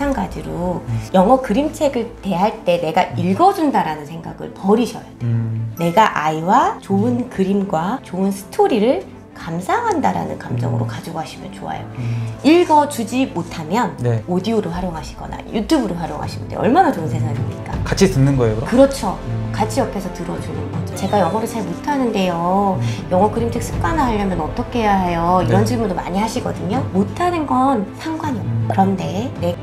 마찬가지로 영어 그림책을 대할 때 내가 읽어준다라는 생각을 버리셔야 돼요. 음. 내가 아이와 좋은 그림과 좋은 스토리를 감상한다라는 감정으로 가져가시면 좋아요. 음. 읽어주지 못하면 네. 오디오를 활용하시거나 유튜브를 활용하시면 돼요. 얼마나 좋은 세상입니까? 같이 듣는 거예요, 그럼? 그렇죠. 음. 같이 옆에서 들어주는 거죠. 제가 영어를 잘 못하는데요. 영어 그림책 습관화 하려면 어떻게 해야 해요? 이런 네. 질문도 많이 하시거든요. 못하는 건 상관이 없어요. 음. 그런데 내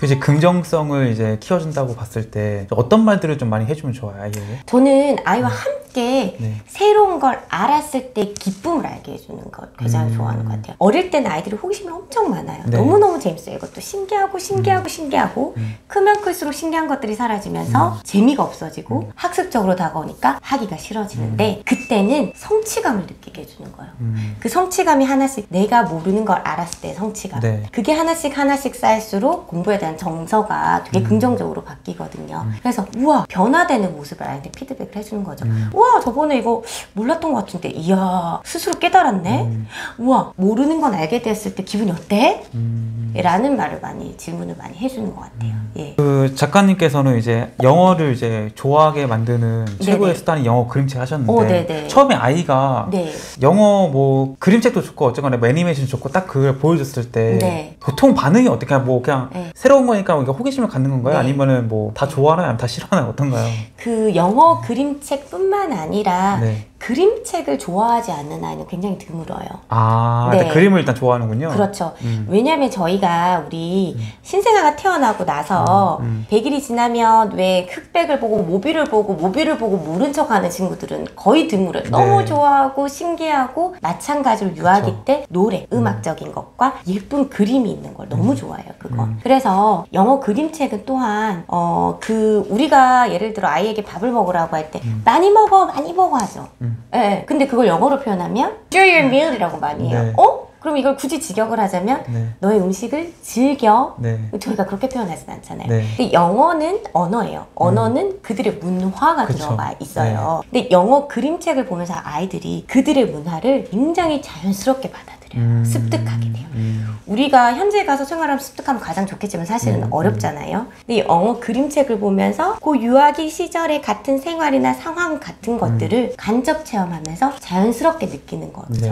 그 이제 긍정성을 이제 키워준다고 봤을 때 어떤 말들을 좀 많이 해주면 좋아요, 아이에게? 저는 아이와 함께 네. 새로운 걸 알았을 때 기쁨을 알게 해주는 걸 가장 음. 좋아하는 것 같아요. 어릴 때는 아이들이 호기심이 엄청 많아요. 네. 너무너무 재밌어요. 이것도 신기하고 신기하고 신기하고 음. 크면 클수록 신기한 것들이 사라지면서 재미가 없어지고 음. 학습적으로 다가오니까 하기가 싫어지는데 그때는 성취감을 느끼게 해주는 거예요. 음. 그 성취감이 하나씩 내가 모르는 걸 알았을 때 성취감. 네. 그게 하나씩 하나씩 쌓일수록 공부에 대한 정서가 되게 음. 긍정적으로 바뀌거든요. 그래서 우와 변화되는 모습을 아이한테 피드백을 해주는 거죠. 음. 우와 저번에 이거 몰랐던 것 같은데 이야 스스로 깨달았네. 음. 우와 모르는 건 알게 됐을 때 기분이 어때? 음. 라는 말을 많이 질문을 많이 해주는 것 같아요. 예. 그 작가님께서는 이제 영어를 이제 좋아하게 만드는 최고의 네네. 수단이 영어 그림책 하셨는데 어, 네네. 처음에 아이가 네. 영어 뭐 그림책도 좋고 어쨌거나 뭐 애니메이션 좋고 딱 그걸 보여줬을 때 네. 보통 반응이 어떻게 뭐 그냥 네. 새로운 거니까 우리가 호기심을 갖는 건가요? 네. 아니면은 뭐 다 좋아하나요? 다 싫어하나요? 어떤가요? 그 영어 그림책뿐만 아니라 네. 그림책을 좋아하지 않는 아이는 굉장히 드물어요. 아 네. 그림을 일단 좋아하는군요. 그렇죠. 음. 왜냐하면 저희가 우리 신생아가 태어나고 나서 음, 음. 100일이 지나면 왜 흑백을 보고 모비를 보고 모비를 보고 모른 척하는 친구들은 거의 드물어요. 너무 네. 좋아하고 신기하고 마찬가지로 유아기 그쵸. 때 노래, 음악적인 것과 예쁜 그림이 있는 걸 너무 좋아해요. 그거. 음. 그래서 영어 그림책은 또한 어 그 우리가 예를 들어 아이에게 밥을 먹으라고 할때 음. 많이 먹어 많이 먹어 하죠. 음. 예. 근데 그걸 영어로 표현하면 enjoy your meal이라고 많이 해요. 네. 어? 그럼 이걸 굳이 직역을 하자면 네. 너의 음식을 즐겨. 네. 저희가 그렇게 표현하진 않잖아요. 네. 근데 영어는 언어예요. 언어는 그들의 문화가 그쵸. 네. 들어가 있어요. 근데 영어 그림책을 보면서 아이들이 그들의 문화를 굉장히 자연스럽게 받아 들여요. 음. 습득하게 돼요. 음. 우리가 현지에 가서 생활하면 습득하면 가장 좋겠지만 사실은 음, 어렵잖아요. 근데 이 영어 그림책을 보면서 그 유아기 시절의 같은 생활이나 상황 같은 것들을 간접 체험하면서 자연스럽게 느끼는 거죠. 네.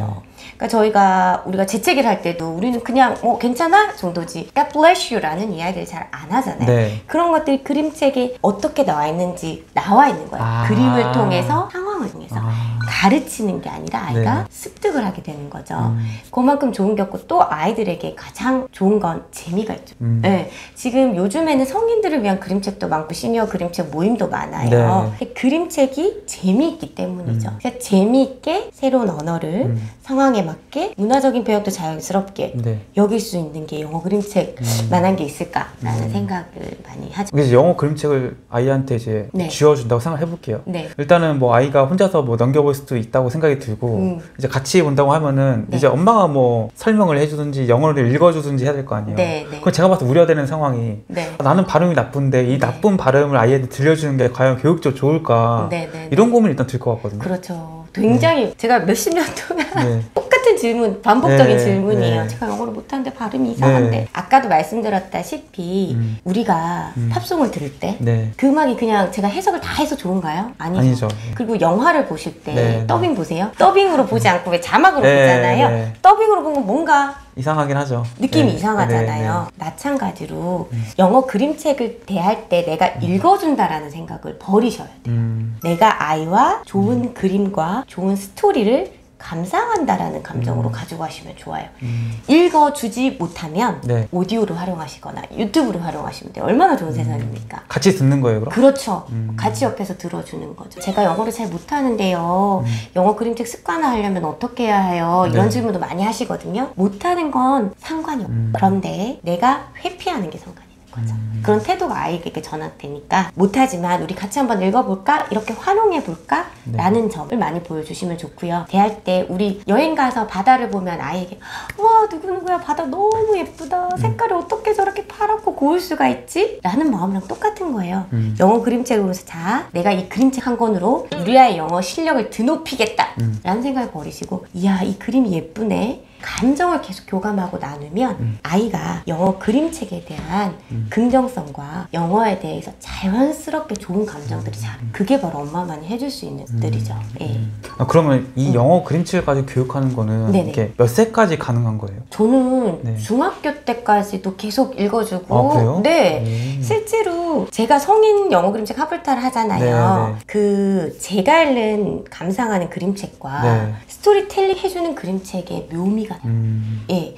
그러니까 저희가 우리가 재채기를 할 때도 우리는 그냥 뭐 괜찮아 정도지 God bless you라는 이야기를 잘 안 하잖아요. 네. 그런 것들이 그림책에 어떻게 나와 있는지 나와 있는 거예요. 아. 그림을 통해서 상황을 통해서 아. 가르치는 게 아니라 아이가 네. 습득을 하게 되는 거죠. 음. 그만큼 좋은 게 없고 또 아이들에게 가장 좋은 건 재미가 있죠. 음. 네, 지금 요즘에는 성인들을 위한 그림책도 많고 시니어 그림책 모임도 많아요. 근데 그림책이 재미있기 때문이죠. 음. 그러니까 재미있게 새로운 언어를 음. 상황에 맞게 문화적인 배역도 자연스럽게 네. 여길 수 있는 게 영어 그림책만한 게 있을까라는 음. 생각을 많이 하죠. 그래서 영어 그림책을 아이한테 이제 네. 쥐어준다고 생각해 볼게요. 네. 일단은 뭐 아이가 혼자서 뭐 넘겨볼 수도 있다고 생각이 들고 음. 이제 같이 본다고 하면은 네. 이제 엄마가 뭐 설명을 해주든지 영어를 읽어주든지 해야 될 거 아니에요. 네, 네. 그건 제가 봐도 우려되는 상황이 네. 아, 나는 발음이 나쁜데 이 나쁜 발음을 아이한테 들려주는 게 과연 교육적으로 좋을까 네, 네. 이런 고민이 일단 들 것 같거든요. 그렇죠. 굉장히 제가 몇십 년 동안 네. 똑같은 질문, 반복적인 네, 질문이에요. 네. 제가 영어를 못하는데 발음이 이상한데. 네. 아까도 말씀드렸다시피 음. 우리가 음. 팝송을 들을 때그 네. 음악이 그냥 제가 해석을 다 해서 좋은가요? 아니죠. 아니죠. 그리고 영화를 보실 때 네, 네. 더빙 보세요. 더빙으로 보지 않고 왜 자막으로 네, 보잖아요. 네. 더빙으로 보면 뭔가 이상하긴 하죠. 느낌이 네. 이상하잖아요. 네, 마찬가지로 영어 그림책을 대할 때 내가 읽어준다라는 생각을 버리셔야 돼요. 네. 음. 내가 아이와 좋은 그림과 좋은 스토리를 감상한다라는 감정으로 가져가시면 좋아요. 음. 읽어주지 못하면 네. 오디오를 활용하시거나 유튜브를 활용하시면 돼요. 얼마나 좋은 세상입니까? 같이 듣는 거예요, 그럼? 그렇죠. 음. 같이 옆에서 들어주는 거죠. 제가 영어를 잘 못하는데요. 영어 그림책 습관화 하려면 어떻게 해야 해요? 이런 네. 질문도 많이 하시거든요. 못하는 건 상관이 없어요. 음. 그런데 내가 회피하는 게 상관이 있는 거죠. 음. 그런 태도가 아이에게 전환되니까 못하지만 우리 같이 한번 읽어볼까? 이렇게 활용해 볼까? 네. 라는 점을 많이 보여주시면 좋고요. 대할 때 우리 여행 가서 바다를 보면 아이에게 와 누구누구야 바다 너무 예쁘다. 색깔이 어떻게 저렇게 파랗고 고울 수가 있지? 라는 마음이랑 똑같은 거예요. 음. 영어 그림책을 보면서 자 내가 이 그림책 한 권으로 우리 아이 영어 실력을 드높이겠다 음. 라는 생각을 버리시고 이야 이 그림이 예쁘네 감정을 계속 교감하고 나누면 음. 아이가 영어 그림책에 대한 음. 긍정성과 영어에 대해서 자연스럽게 좋은 감정들이 잘 음. 그게 바로 엄마만이 해줄 수 있는 것들이죠. 예. 아, 그러면 이 영어 그림책까지 교육하는 거는 음. 네네. 이렇게 몇 세까지 가능한 거예요? 저는 네. 중학교 때까지도 계속 읽어주고 아, 그래요? 네. 음. 실제로 제가 성인 영어 그림책 합을타를 하잖아요. 네, 네. 그 제가 읽는 감상하는 그림책과 네. 스토리텔링 해주는 그림책의 묘미 가 음. 예,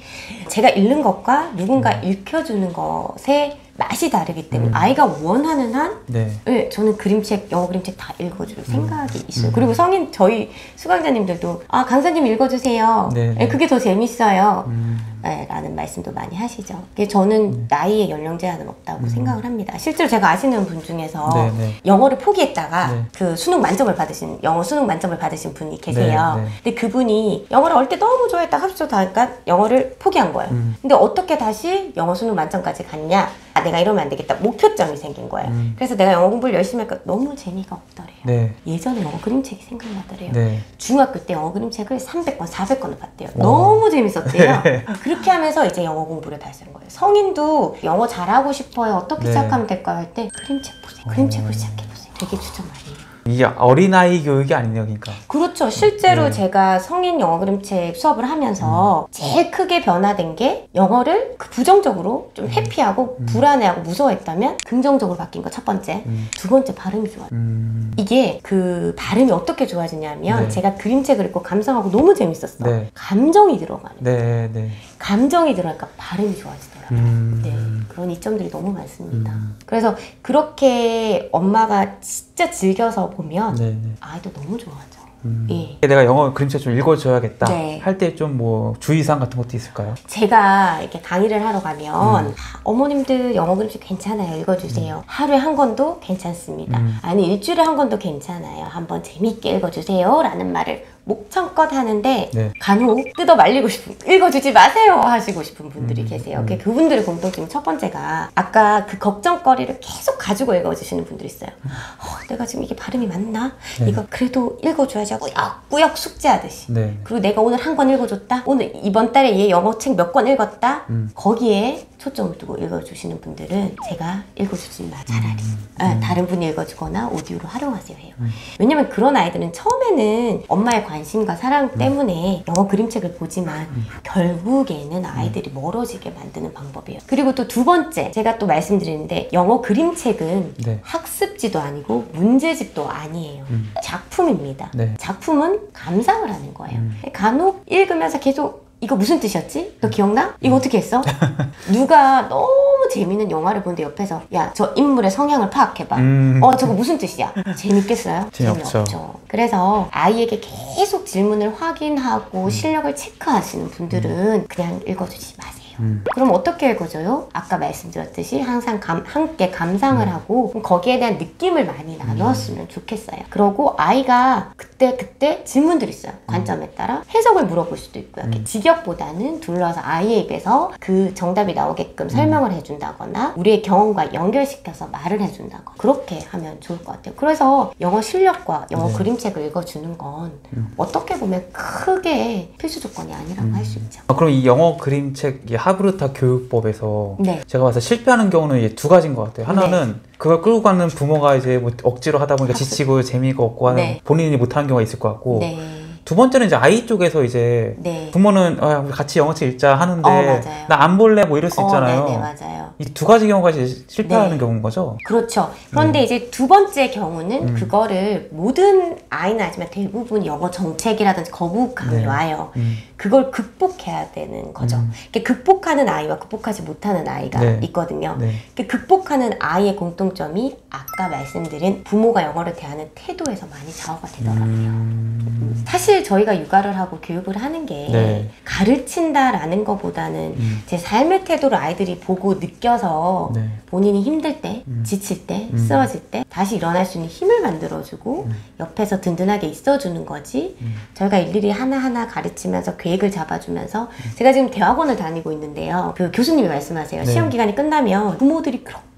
제가 읽는 것과 누군가 읽혀주는 것의 맛이 다르기 때문에 음. 아이가 원하는 한 네. 예, 저는 그림책, 영어 그림책 다 읽어줄 생각이 있어요. 음. 그리고 성인 저희 수강자님들도 아 강사님 읽어주세요. 네, 예, 네. 그게 더 재밌어요. 음. 예, 라는 말씀도 많이 하시죠. 저는 나이에 연령 제한은 없다고 음. 생각을 합니다. 실제로 제가 아시는 분 중에서 네, 네. 영어를 포기했다가 네. 그 수능 만점을 받으신 영어 수능 만점을 받으신 분이 계세요. 네, 네. 근데 그분이 영어를 어릴 때 너무 좋아했다 합쳐 다 하니까 영어를 포기한 거예요. 음. 근데 어떻게 다시 영어 수능 만점까지 갔냐? 아, 내가 이러면 안 되겠다. 목표점이 생긴 거예요. 음. 그래서 내가 영어 공부를 열심히 하니까 너무 재미가 없더래요. 네. 예전에 영어 그림책이 생각나더래요. 네. 중학교 때 영어 그림책을 300권, 400권을 봤대요. 와. 너무 재밌었대요. 네. 그렇게 하면서 이제 영어 공부를 다시 한 거예요. 성인도 영어 잘하고 싶어요. 어떻게 네. 시작하면 될까요? 할때 그림책 보세요. 그림책으로 어. 시작해보세요. 되게 추천 많이 해요. 이게 어린아이 교육이 아니네요, 그러니까. 그렇죠. 실제로 네. 제가 성인 영어 그림책 수업을 하면서 제일 크게 변화된 게 영어를 그 부정적으로 좀 회피하고 음. 불안해하고 무서워했다면 긍정적으로 바뀐 거 첫 번째. 음. 두 번째 발음이 좋아요. 음. 이게 그 발음이 어떻게 좋아지냐면 네. 제가 그림책을 읽고 감상하고 너무 재밌었어. 네. 감정이 들어가는. 네, 네. 감정이 들어가니까 발음이 좋아지더라고요. 음. 네, 그런 이점들이 너무 많습니다. 음. 그래서 그렇게 엄마가 진짜 즐겨서 보면 네, 네. 아이도 너무 좋아하죠. 음. 예. 내가 영어 그림책 좀 읽어줘야겠다 네. 할때 좀 뭐 주의사항 같은 것도 있을까요? 제가 이렇게 강의를 하러 가면 음. 아, 어머님들 영어 그림책 괜찮아요. 읽어주세요. 하루에 한 권도 괜찮습니다. 음. 아니 일주일에 한 권도 괜찮아요. 한번 재밌게 읽어주세요. 라는 말을 목청껏 하는데 네. 간혹 뜯어 말리고 싶은 읽어주지 마세요 하시고 싶은 분들이 음, 계세요. 음. 그 그분들의 공통점 첫 번째가 아까 그 걱정거리를 계속 가지고 읽어주시는 분들이 있어요. 어, 내가 지금 이게 발음이 맞나? 네. 이거 그래도 읽어줘야지 하고 꾸역꾸역 숙제하듯이. 네. 그리고 내가 오늘 한 권 읽어줬다. 오늘 이번 달에 얘 영어 책 몇 권 읽었다. 음. 거기에 초점을 두고 읽어주시는 분들은 제가 읽어주지 마 차라리 음. 아, 다른 분이 읽어주거나 오디오로 활용하세요 해요. 음. 왜냐면 그런 아이들은 처음에는 엄마의 관심과 사랑 때문에 영어 그림책을 보지만 음. 결국에는 아이들이 멀어지게 만드는 방법이에요. 그리고 또 두 번째 제가 또 말씀드리는데 영어 그림책은 네. 학습지도 아니고 문제집도 아니에요. 음. 작품입니다. 네. 작품은 감상을 하는 거예요. 음. 간혹 읽으면서 계속 이거 무슨 뜻이었지? 너 기억나? 이거 어떻게 했어? 누가 너무 재밌는 영화를 보는데 옆에서 야 저 인물의 성향을 파악해봐. 음. 어 저거 무슨 뜻이야? 재밌겠어요? 재미없죠. 그래서 아이에게 계속 질문을 확인하고 실력을 체크하시는 분들은 그냥 읽어주지 마세요. 음. 그럼 어떻게 읽어줘요? 아까 말씀드렸듯이 항상 감- 함께 감상을 하고 거기에 대한 느낌을 많이 나눴으면 좋겠어요. 그러고 아이가 그때 그때 질문들이 있어요. 관점에 따라 해석을 물어볼 수도 있고요. 직역보다는 둘러서 아이의 입에서 그 정답이 나오게끔 설명을 해준다거나 우리의 경험과 연결시켜서 말을 해준다거나 그렇게 하면 좋을 것 같아요. 그래서 영어 실력과 영어 네. 그림책을 읽어주는 건 음. 어떻게 보면 크게 필수 조건이 아니라고 음. 할수 있죠. 아, 그럼 이 영어 그림책 이 하 브르타 교육법에서 네. 제가 봐서 실패하는 경우는 이게 두 가지인 것 같아요. 하나는 그걸 끌고 가는 부모가 이제 뭐 억지로 하다 보니까. 지치고 재미가 없고 하는 네. 본인이 못하는 경우가 있을 것 같고 네. 두 번째는 이제 아이 쪽에서 이제 네. 부모는 어, 우리 같이 영어책 읽자 하는데 어, 맞아요. 나안 볼래 뭐 이럴 수 있잖아요. 어, 네네, 맞아요. 이 두 가지 경우가 이제 실패하는 네. 경우인 거죠. 그렇죠. 그런데 이제 두 번째 경우는 음. 그거를 모든 아이는 아니지만 대부분 영어 정책이라든지 거부감이 네. 와요. 음. 그걸 극복해야 되는 거죠. 음. 이렇게 극복하는 아이와 극복하지 못하는 아이가 네. 있거든요. 네. 그 극복하는 아이의 공통점이 아까 말씀드린 부모가 영어를 대하는 태도에서 많이 좌우가 되더라고요. 음. 사실 저희가 육아를 하고 교육을 하는 게 네. 가르친다라는 것보다는 음. 제 삶의 태도를 아이들이 보고 느껴서 네. 본인이 힘들 때, 음. 지칠 때, 음. 쓰러질 때 다시 일어날 수 있는 힘을 만들어주고 음. 옆에서 든든하게 있어주는 거지. 음. 저희가 일일이 하나하나 가르치면서 계획을 잡아주면서 제가 지금 대학원을 다니고 있는데요. 그 교수님이 말씀하세요. 네. 시험 기간이 끝나면 부모들이 그렇게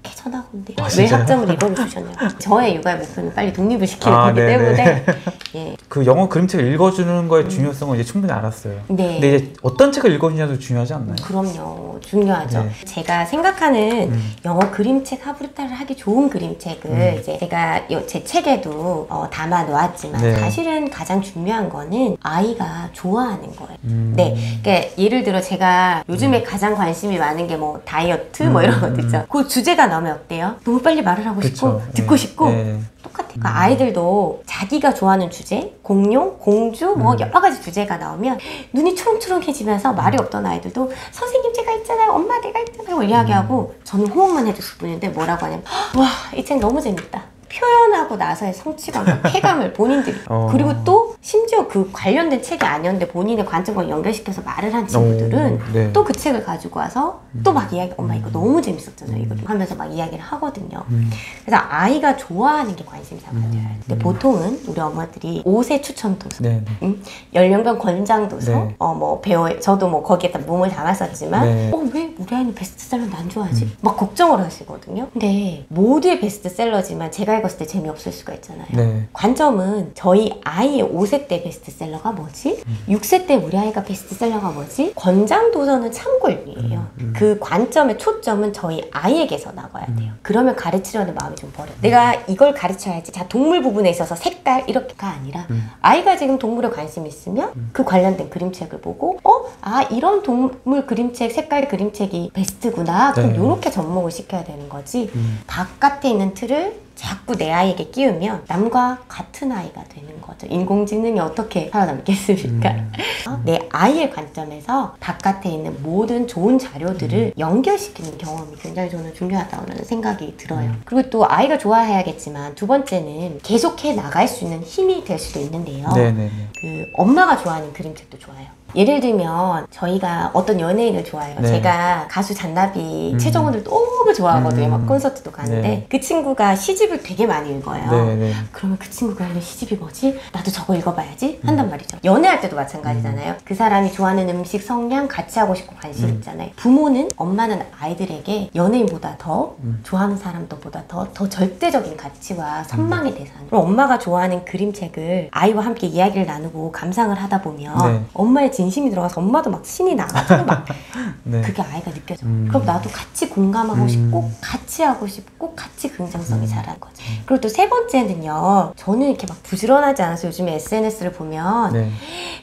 온대요. 아, 왜? 학점을 이거를 주셨냐고. 저의 육아의 목표는 빨리 독립을 시키는 아, 거기 네네. 때문에 예. 그 영어 그림책을 읽어주는 거의 중요성을 이제 충분히 알았어요. 네. 근데 이제 어떤 책을 읽어주냐도 중요하지 않나요? 그럼요. 중요하죠. 네. 제가 생각하는 음. 영어 그림책 하브르타를 하기 좋은 그림책을 음. 이제 제가 요- 제 책에도 어, 담아 놓았지만 네. 사실은 가장 중요한 거는 아이가 좋아하는 거예요. 음. 네. 그러니까 예를 들어 제가 요즘에 가장 관심이 많은 게 뭐 다이어트 뭐 음, 이런 음, 것들 있죠. 그 주제가 나오면 어때요? 너무 빨리 말을 하고 싶고 그쵸. 듣고 네. 싶고 네. 똑같아요. 그러니까 아이들도 자기가 좋아하는 주제, 공룡, 공주 뭐 음. 여러 가지 주제가 나오면 눈이 초롱초롱해지면서 말이 없던 아이들도 선생님 제가 있잖아요. 엄마 내가 있잖아요. 이야기하고 저는 호응만 해줬을 뿐인데 뭐라고 하냐면 와 이 책 너무 재밌다. 표현하고 나서의 성취감과 쾌감을 본인들이 어. 그리고 또 심지어 그 관련된 책이 아니었는데 본인의 관점과 연결시켜서 말을 한 친구들은 오, 네. 또그 책을 가지고 와서 또 막 이야기 엄마 이거 너무 재밌었잖아요 이거 하면서 막 이야기를 하거든요 음. 그래서 아이가 좋아하는 게 관심사가 돼요. 음. 근데 보통은 우리 엄마들이 옷의 추천 도서, 네. 네. 음? 연령별 권장 도서, 네. 어뭐 배워 저도 뭐 거기에다 몸을 담았었지만, 네. 음. 어왜 우리 아이는 베스트셀러는 안 좋아하지? 막 걱정을 하시거든요. 근데 모두의 베스트셀러지만 제가 읽었을 때 재미없을 수가 있잖아요. 네. 관점은 저희 아이의 5세 때 베스트셀러가 뭐지? 음. 6세 때 우리 아이가 베스트셀러가 뭐지? 권장 도서는 참고용이에요. 음, 그 관점의 초점은 저희 아이에게서 나가야 돼요. 그러면 가르치려는 마음이 좀 버려. 내가 이걸 가르쳐야지. 자, 동물 부분에 있어서 색깔 이렇게가 아니라 음. 아이가 지금 동물에 관심이 있으면 그 관련된 그림책을 보고 어? 아, 이런 동물 그림책, 색깔 그림책이 베스트구나. 그럼 네. 이렇게 접목을 시켜야 되는 거지. 음. 바깥에 있는 틀을 자꾸 내 아이에게 끼우면 남과 같은 아이가 되는 거죠. 인공지능이 어떻게 살아남겠습니까? 음. 어? 내 아이의 관점에서 바깥에 있는 모든 좋은 자료들을 음. 연결시키는 경험이 굉장히 저는 중요하다고 생각이 들어요. 음. 그리고 또 아이가 좋아해야겠지만 두 번째는 계속해 나갈 수 있는 힘이 될 수도 있는데요. 네. 네. 네. 그 엄마가 좋아하는 그림책도 좋아요. 예를 들면 저희가 어떤 연예인을 좋아해요. 네. 제가 가수 잔나비 음. 최정훈을 너무 좋아하거든요. 음. 막 콘서트도 가는데 네. 그 친구가 시집을 되게 많이 읽어요. 네. 네. 그러면 그 친구가 읽는 시집이 뭐지? 나도 저거 읽어봐야지 한단 말이죠. 연애할 때도 마찬가지잖아요. 그 사람이 좋아하는 음식, 성향, 같이 하고 싶고 관심 음. 있잖아요. 부모는 엄마는 아이들에게 연예인보다 더 음. 좋아하는 사람들보다 더, 더 절대적인 가치와 선망의 대상. 그럼 엄마가 좋아하는 그림책을 아이와 함께 이야기를 나누고 감상을 하다 보면 네. 엄마의 진심이 들어가서 엄마도 막 신이 나가지고 막 네. 그게 아이가 느껴져. 음. 그럼 나도 같이 공감하고 음. 싶고 같이 하고 싶고 같이 긍정성이 자라는 거죠. 그리고 또 세 번째는요. 저는 이렇게 막 부지런하지 않아서 요즘에 SNS를 보면 네.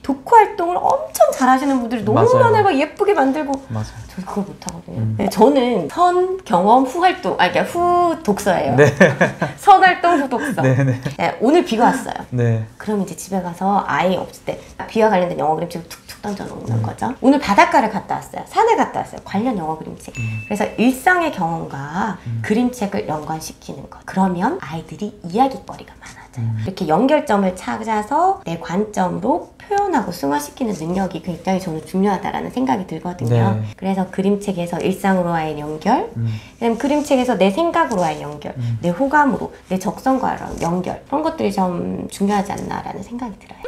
독후 활동을 엄청 잘하시는 분들이 너무 맞아요. 많아요. 막 예쁘게 만들고 맞아요. 저 그걸 못하거든요. 음. 네, 저는 선 경험 후 활동, 아 그러니까 후 독서예요. 네. 선 활동 후 독서. 네. 네. 네, 오늘 비가 왔어요. 네. 그럼 이제 집에 가서 아이 없을 때 비와 관련된 영어 그림책을 툭툭 던져 놓는 음. 거죠. 오늘 바닷가를 갔다 왔어요. 산에 갔다 왔어요. 관련 영어 그림책. 음. 그래서 일상의 경험과 그림책을 연관시키는 것. 그러면 아이들이 이야기거리가 많아져요. 음. 이렇게 연결점을 찾아서 내 관점으로 표현하고 승화시키는 능력이 굉장히 저는 중요하다라는 생각이 들거든요. 네. 그래서 그림책에서 일상으로와의 연결, 음. 그다음 그림책에서 내 생각으로와의 연결, 음. 내 호감으로, 내 적성과의 연결 그런 것들이 좀 중요하지 않나라는 생각이 들어요.